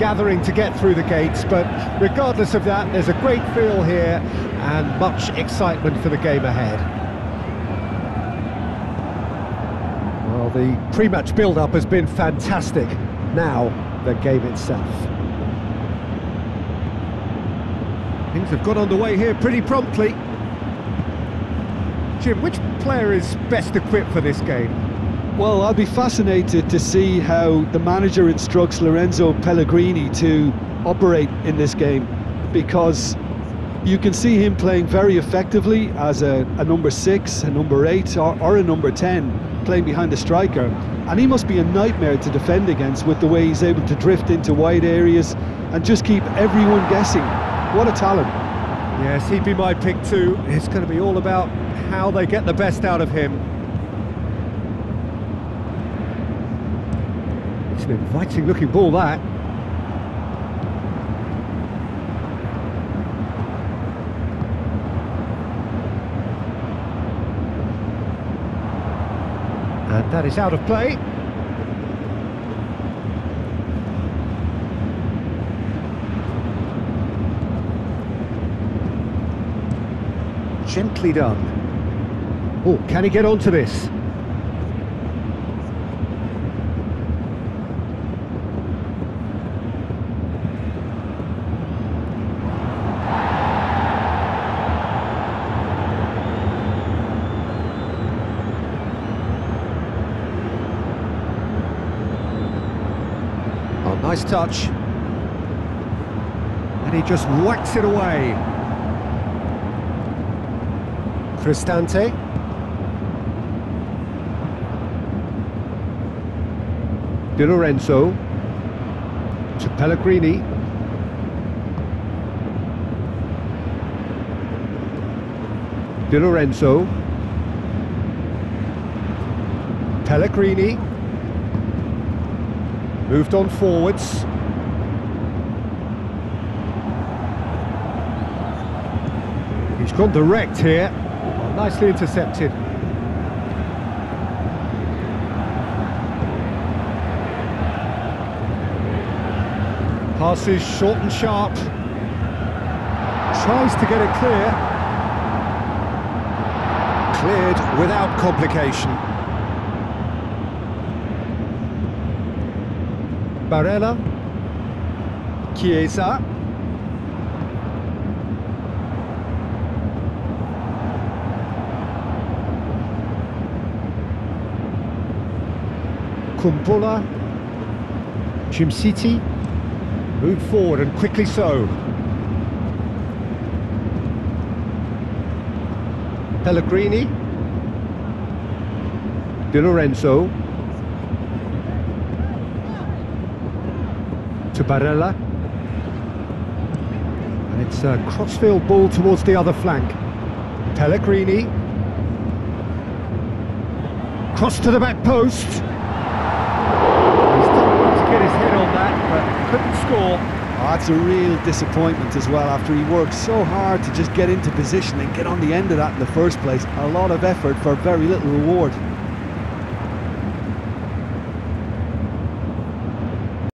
gathering to get through the gates, but regardless of that, there's a great feel here and much excitement for the game ahead. Well, the pre-match build-up has been fantastic. Now, the game itself. Things have got underway here pretty promptly. Jim, which player is best equipped for this game? Well, I'll be fascinated to see how the manager instructs Lorenzo Pellegrini to operate in this game because you can see him playing very effectively as a, a number six, a number eight, or, or, a number 10, playing behind the striker. And he must be a nightmare to defend against with the way he's able to drift into wide areas and just keep everyone guessing. What a talent. Yes, he'd be my pick too. It's going to be all about how they get the best out of him. It's an inviting looking ball that. And that is out of play. Gently done. Oh, can he get onto this? Nice touch. And he just whacks it away. Cristante. Di Lorenzo. To Pellegrini. Di Lorenzo. Pellegrini. Moved on forwards. He's gone direct here. Nicely intercepted. Passes short and sharp. Tries to get it clear. Cleared without complication. Barella. Chiesa. Kumbulla. Djimsiti. Move forward and quickly so. Pellegrini. Di Lorenzo. To Barella. And it's a crossfield ball towards the other flank. Pellegrini. Cross to the back post. He's done to get his head on that, but couldn't score. Oh, that's a real disappointment as well after he worked so hard to just get into position and get on the end of that in the first place. A lot of effort for very little reward.